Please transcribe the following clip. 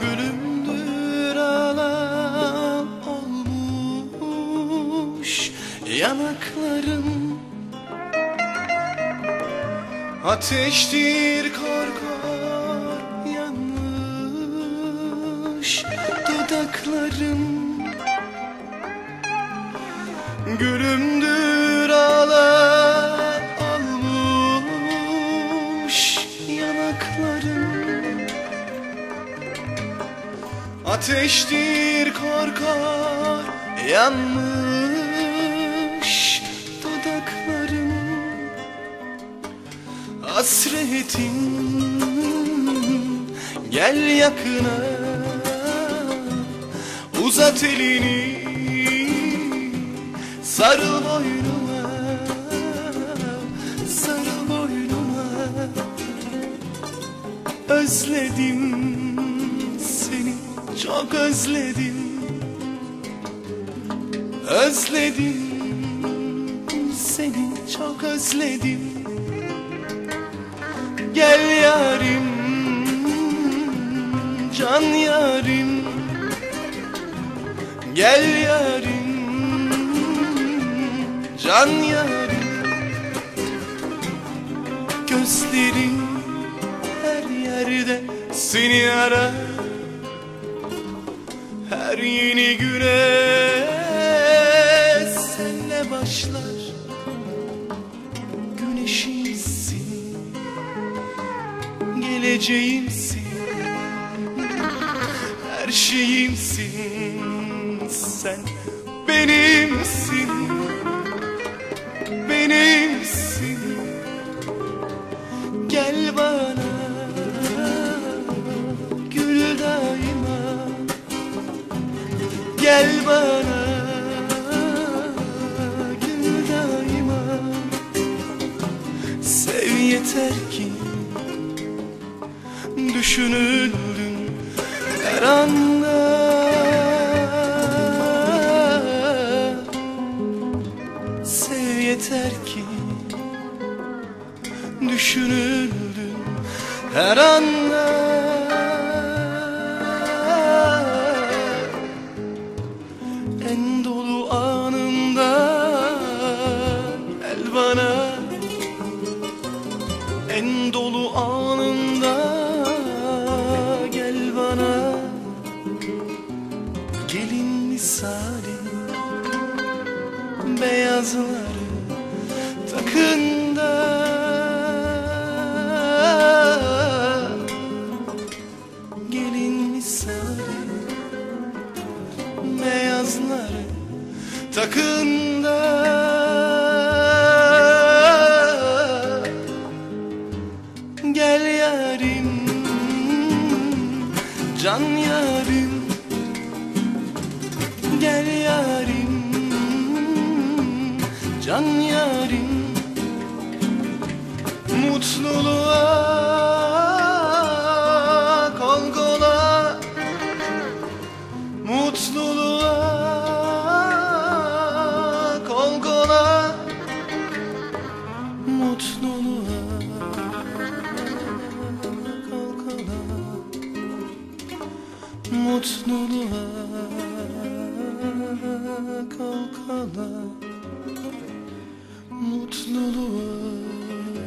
good. yanakların Ateştir kor yanmış dudakların Gülümdür ağlar almış yanakların Ateştir kor yanmış Hasretin gel yakına Uzat elini. Sarıl boynuma Sarıl boynuma. Özledim seni çok özledim. Özledim seni çok özledim Gel yarim Can yarim. Gel yarim Can yarim. Gözlerim her yerde seni arar. Her yeni güne geleceğimsin Her şeyimsin sen benimsin Benimsin. Gel bana gül daima. Gel bana gül daima. Sev yeter ki düşünüldün her anda Sev yeter ki düşünüldün her anda misali beyazları takında. Gelin misali beyazları takında. Gel yarim Can yarim Gel yarim Can yarim. Mutluluğa kol kola Mutluluğa kol kola Mutluluğa kol kola Mutluluğa kalkana Mutluluğa